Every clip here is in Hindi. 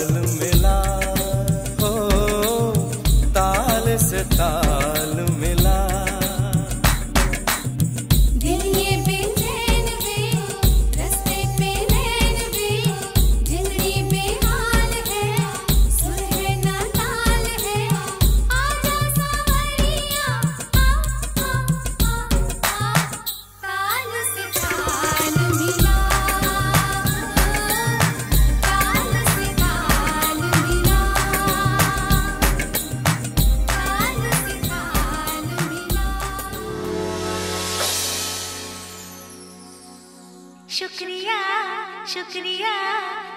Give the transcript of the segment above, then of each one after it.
silence. शुक्रिया शुक्रिया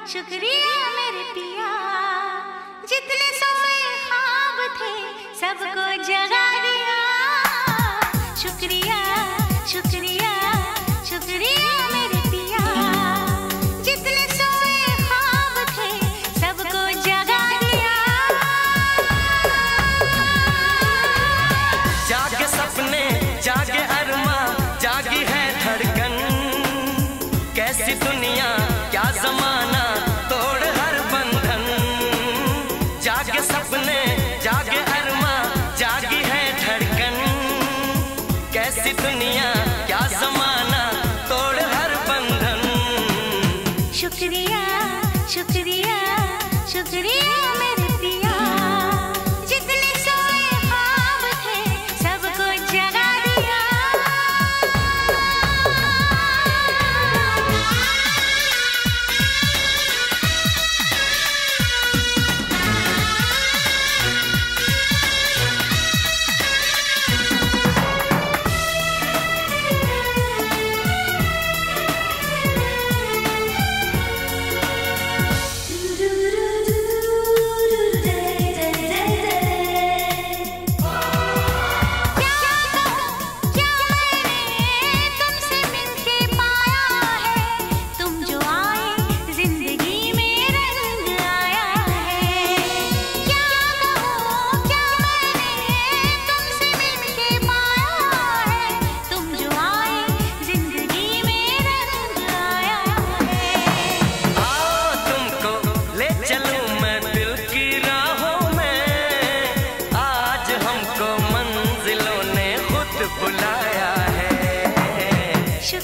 शुक्रिया मेरे पिया। जितने सोए खाब थे सबको जगा दिया। शुक्रिया शुक्रिया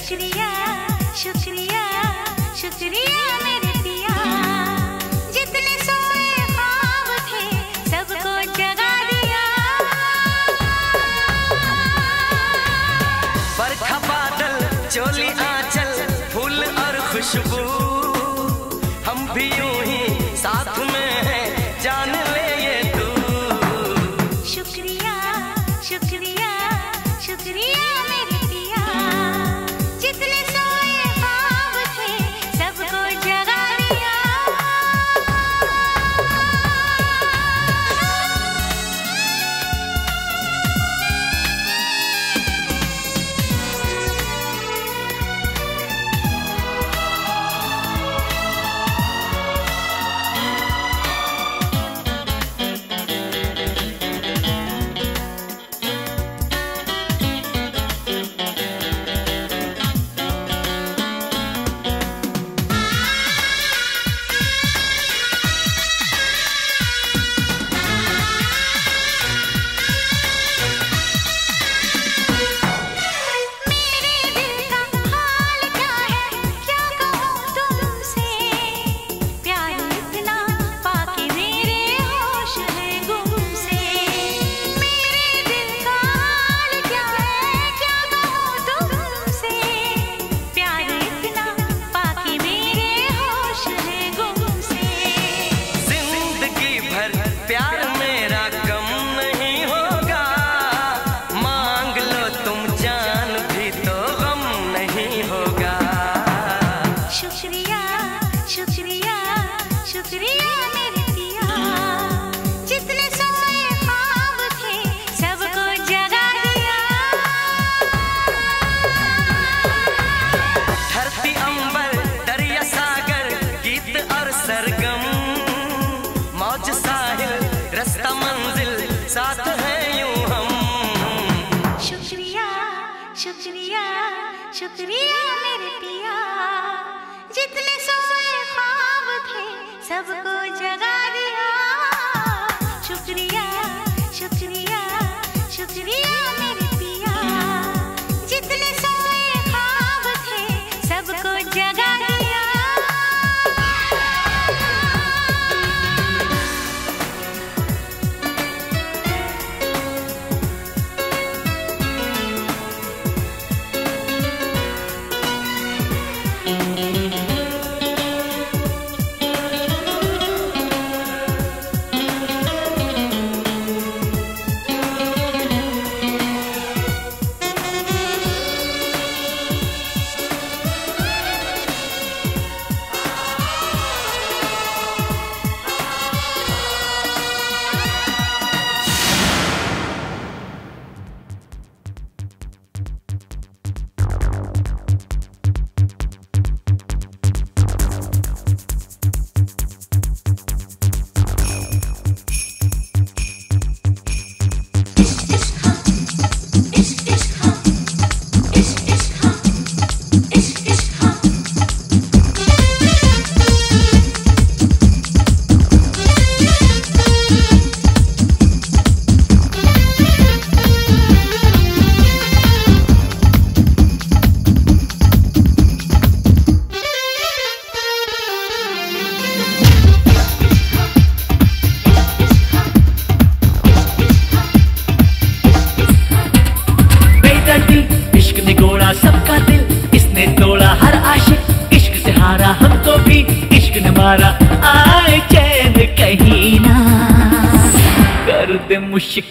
actually yeah.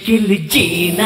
दिल जीना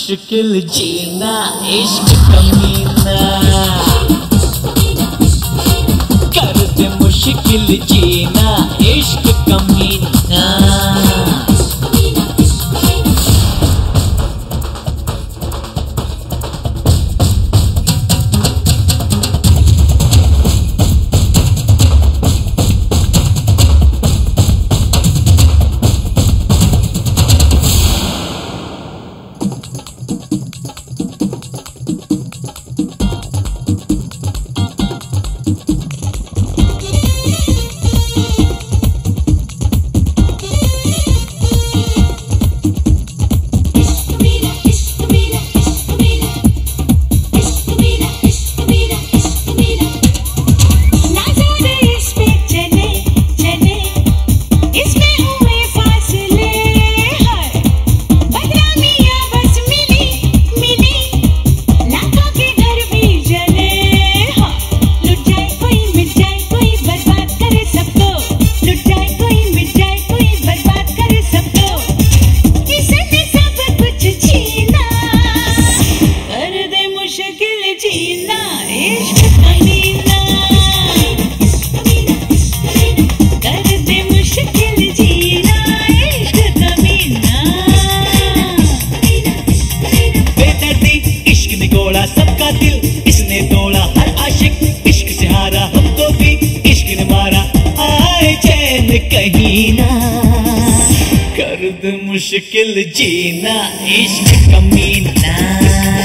मुश्किल जीना इश्क कमीना। कर दे मुश्किल जीना मुश्किल जीना इश्क कमीना।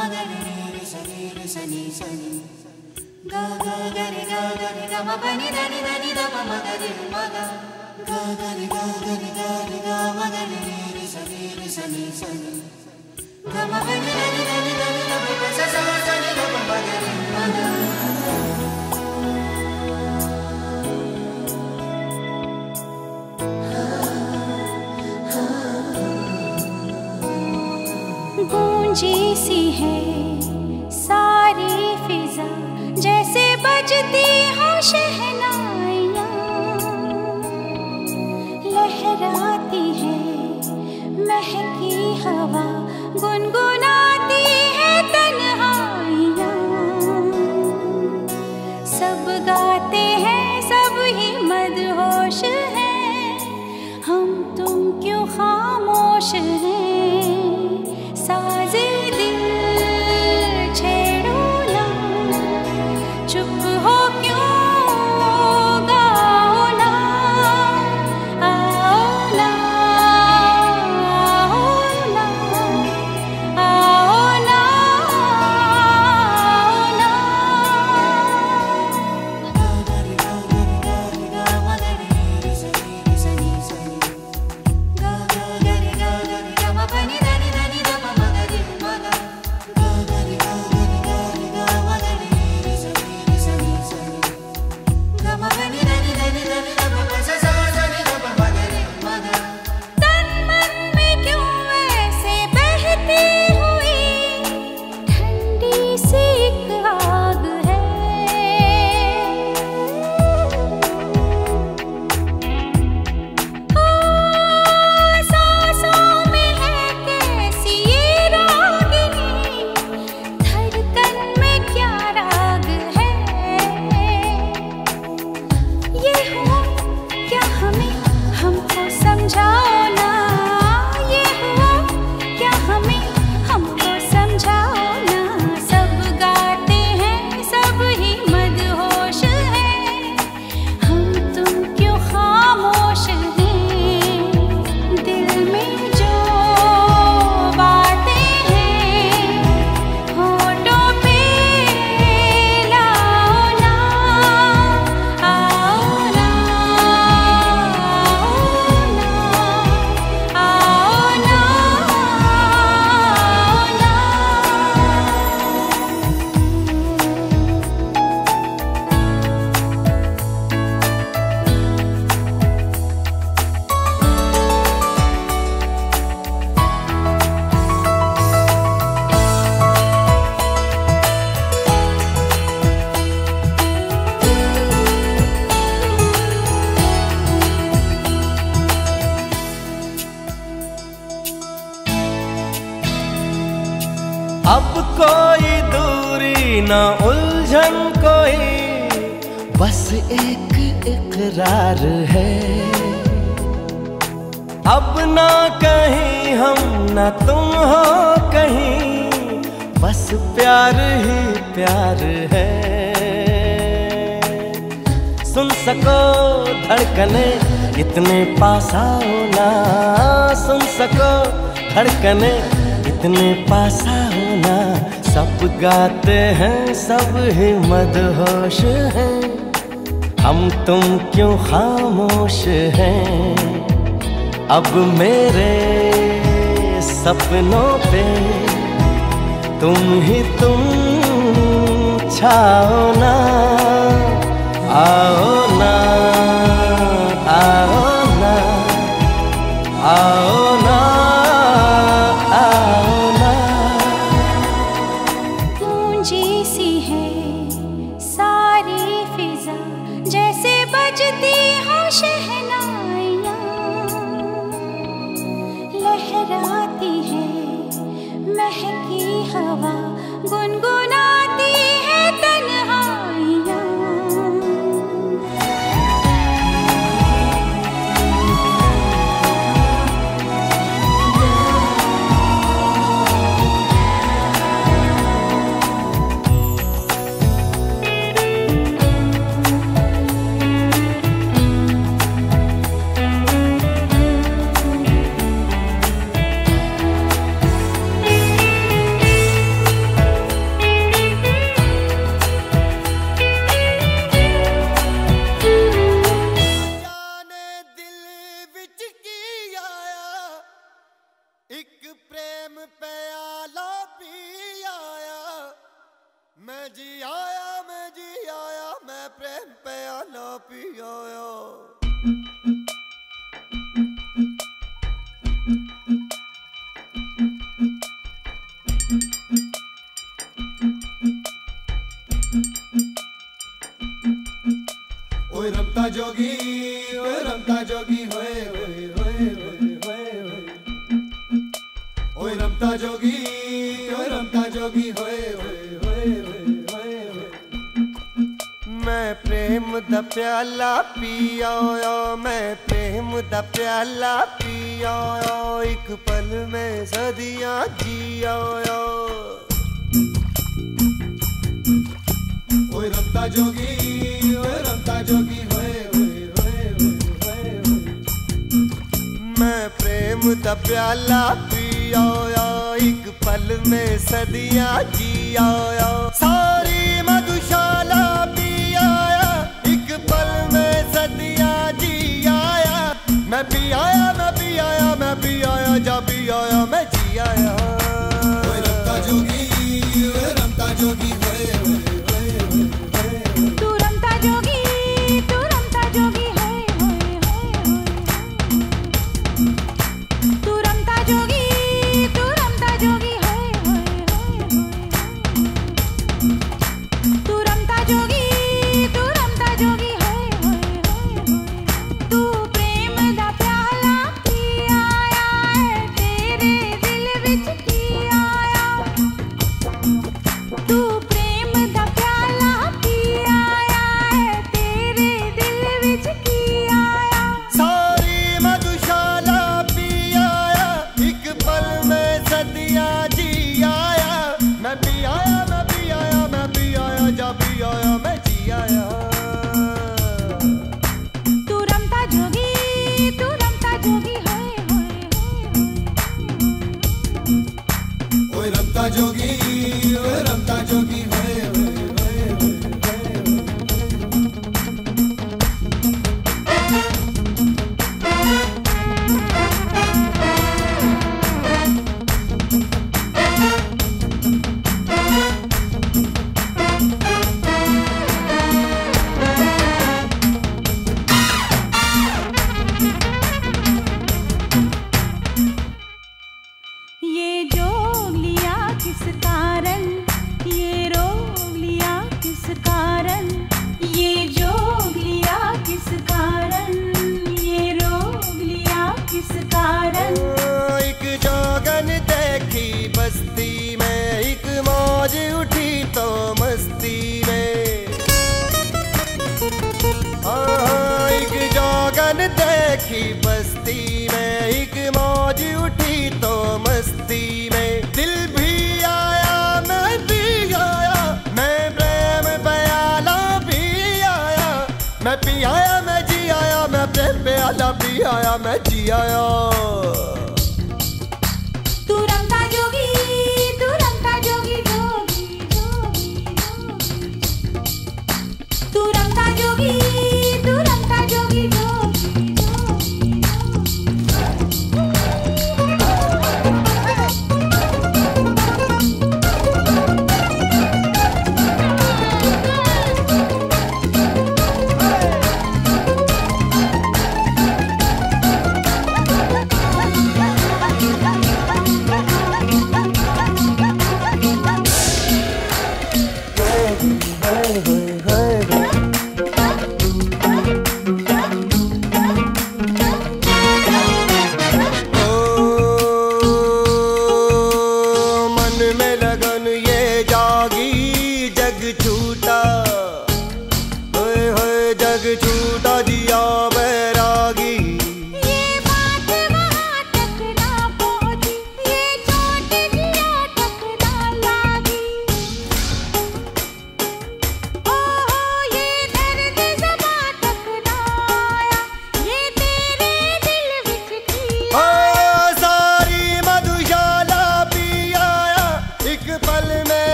Mother. जैसी सी है। धड़कने, इतने पास आओ ना, सुन सको। धड़कने, इतने पास आओ ना, सब गाते हैं, सब ही मदहोश हैं। हम तुम क्यों खामोश हैं? अब मेरे सपनों पे, तुम ही तुम छाओ ना, आओ ना। होए रमता जोगी होए रमता जोगी होए होए रमता जोगी होए रमता जोगी होए प्रेम द प्याला पिया मैं प्रेम द प्याला पिया एक पल में सदिया जिया ओए जोगी ओए जोगी मैं प्रेम प्याला पिया एक पल में सदिया जिया सारी मधुशाला पिया एक पल में सदिया जिया मैं पी आया मैं पी आया मैं पी आया जा पी आया मैं जी आया जोगी रमता जोगी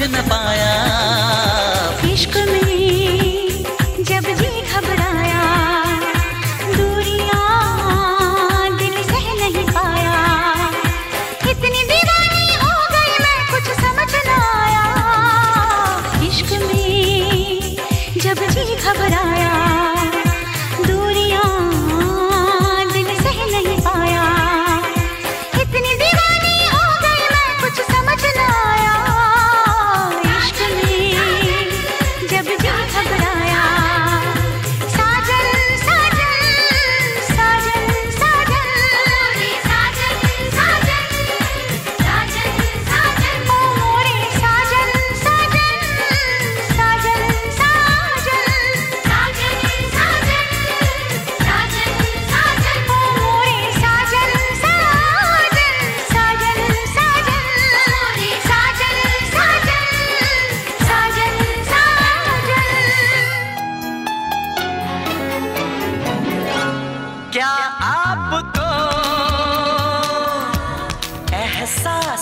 समझ न पाया। इश्क में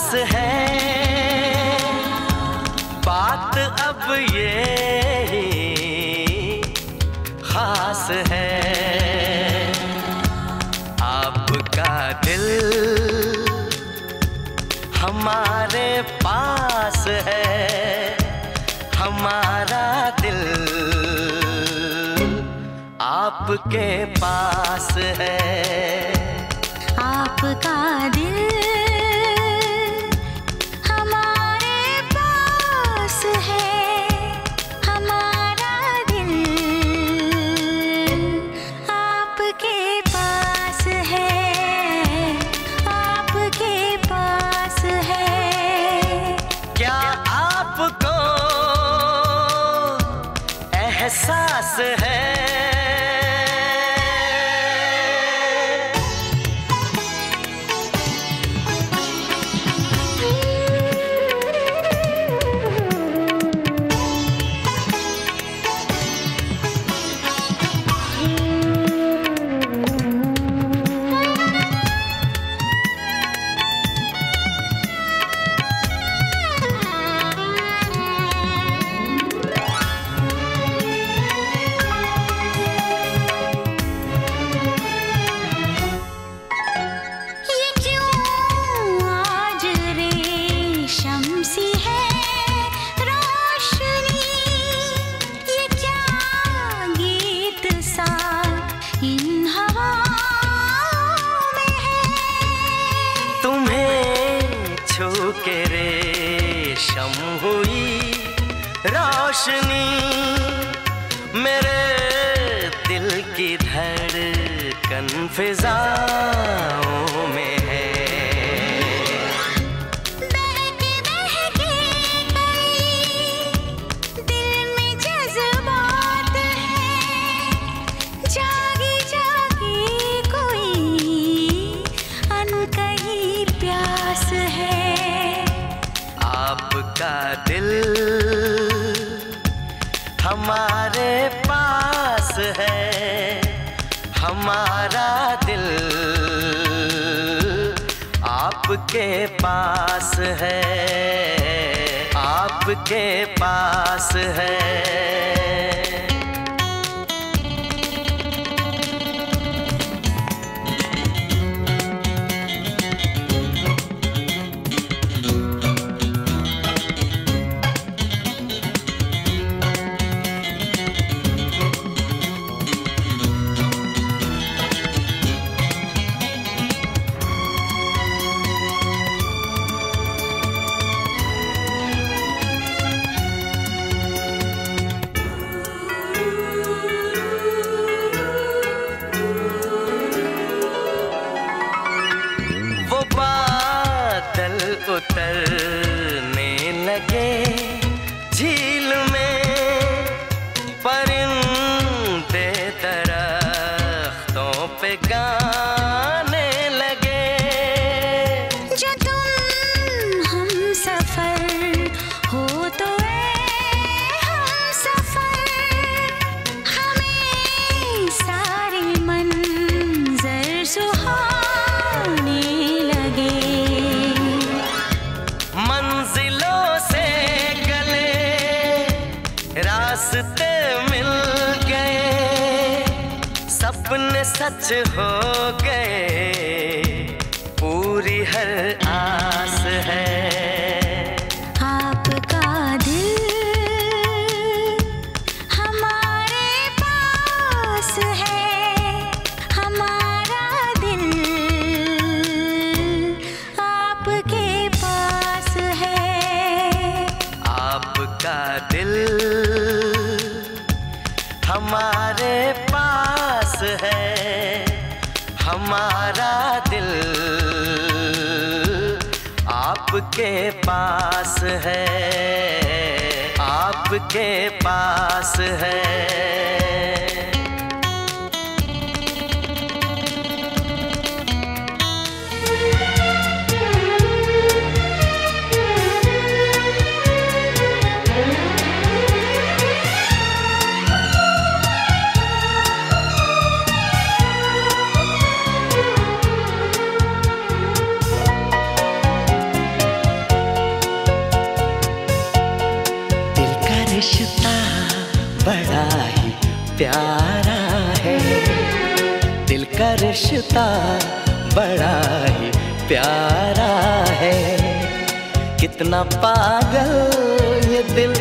बस है। बात अब ये खास है। आपका दिल हमारे पास है। हमारा दिल आपके पास है। रोशनी मेरे दिल की धड़कन फिजा। पास है आपके पास है। सच हो गए। आपके पास है आपके पास है। रिश्ता बड़ा ही प्यारा है। कितना पागल ये दिल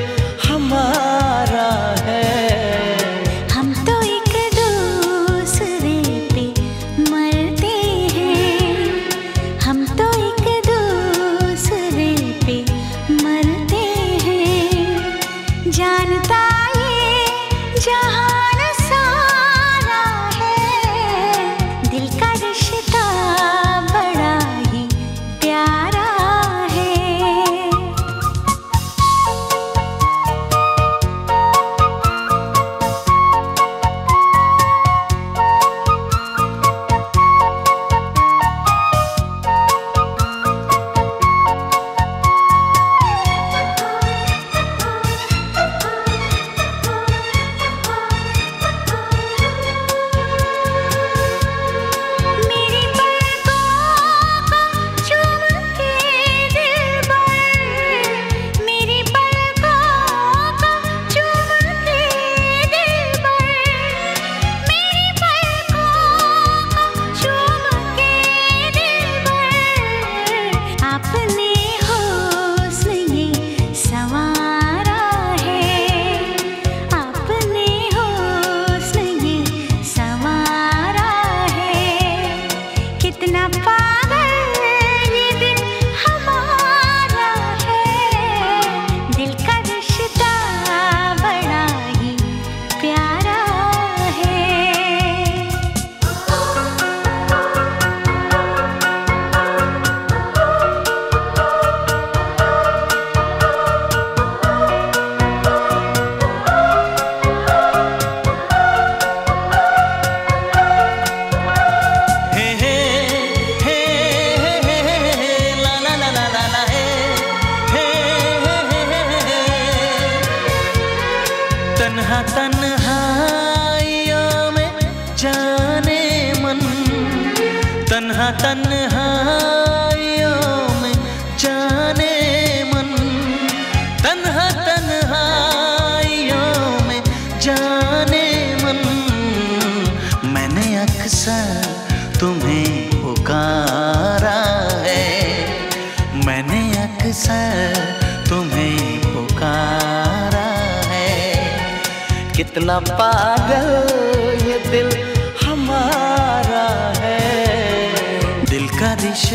तन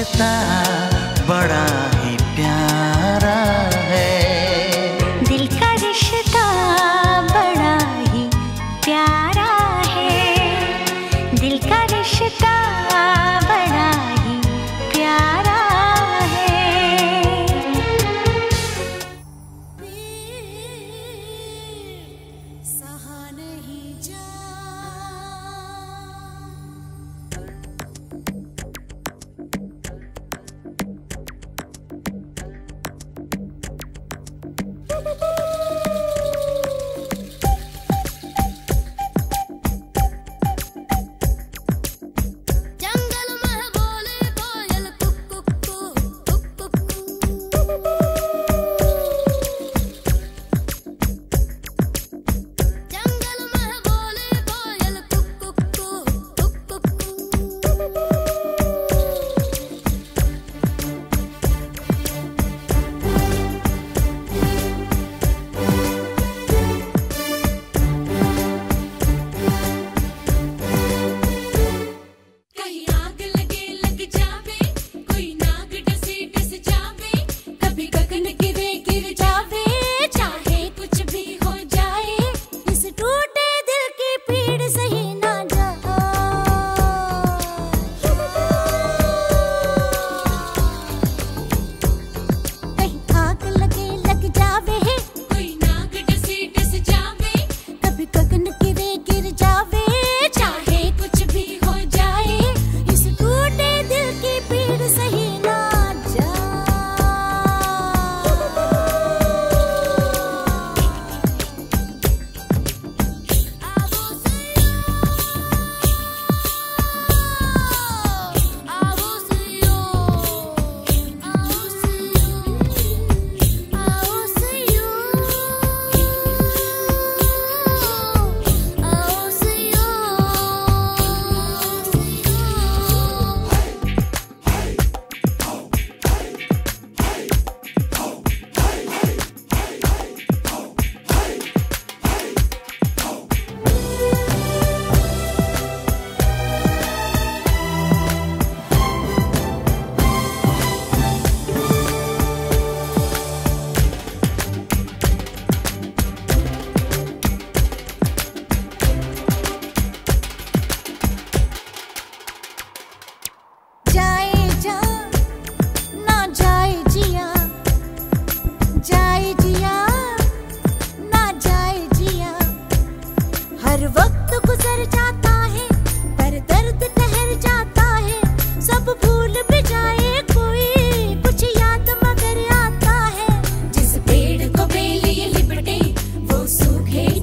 acreditar. Hey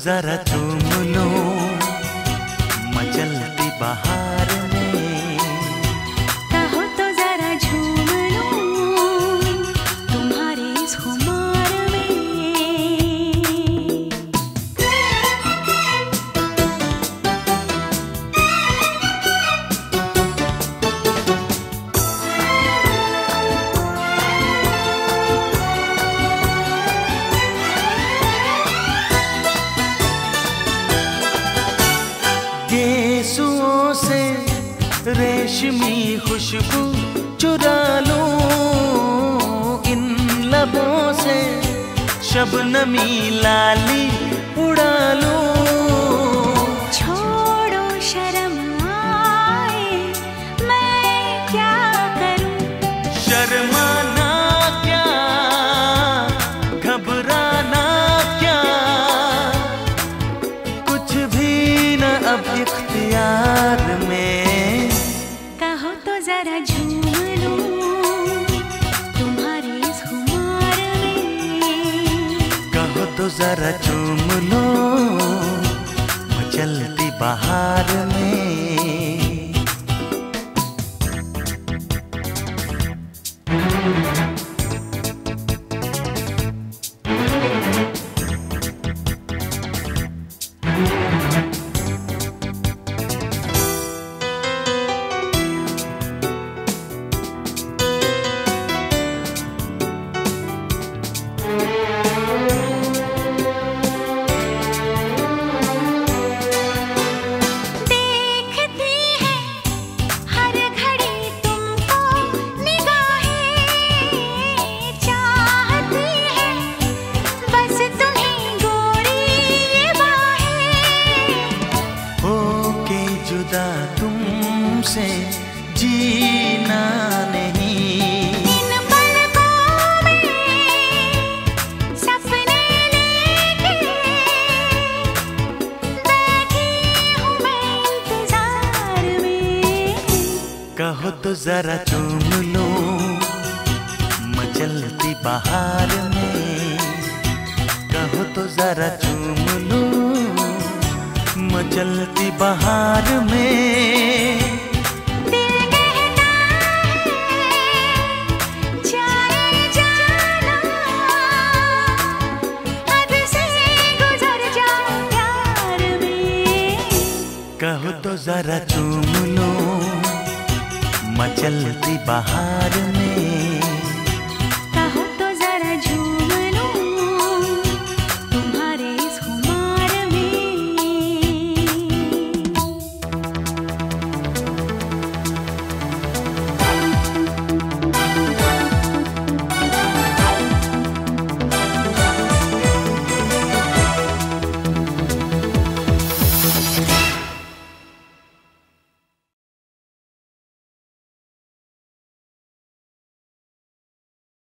जरा चूम लो